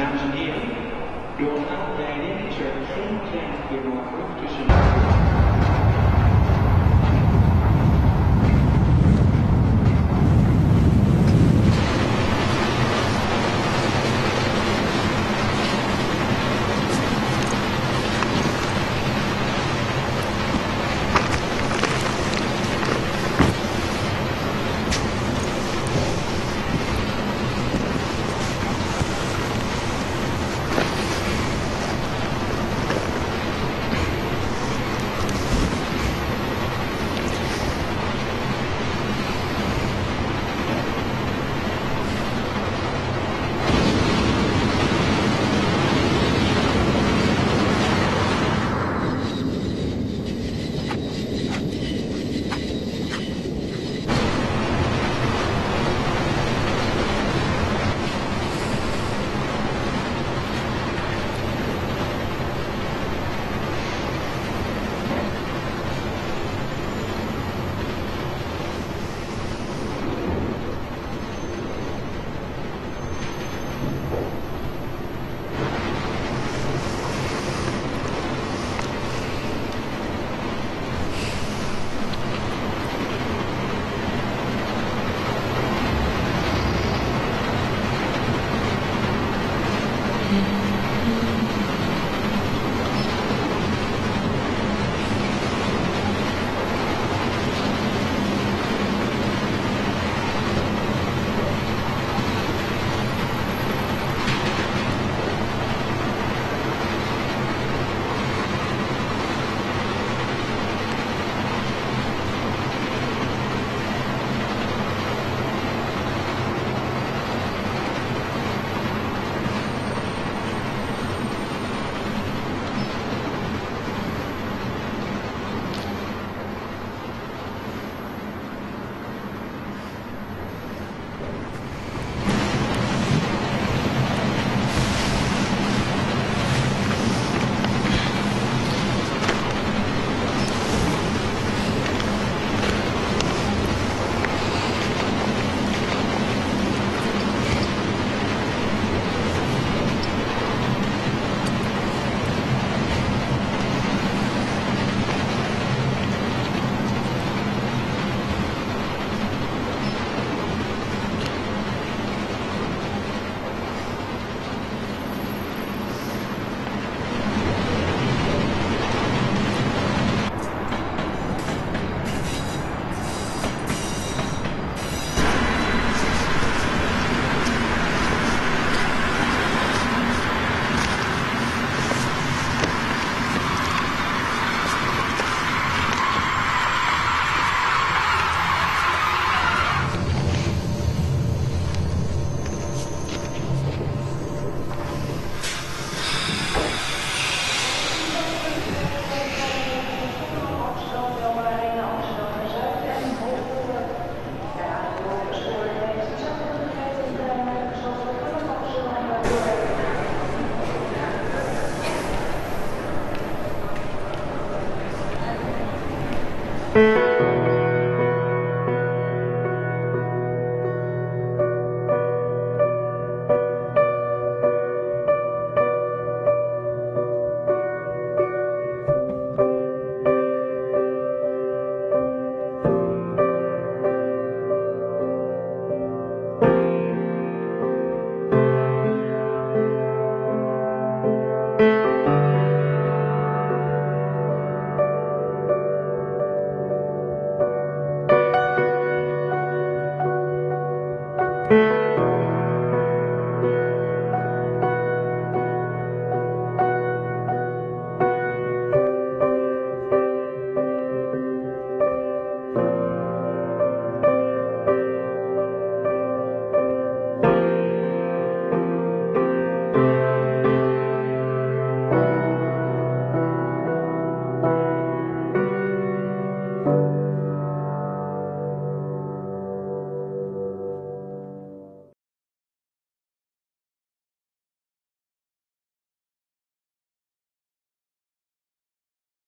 Dames en heren, door na bij Rijnitzer geen klein genoeg the tussen...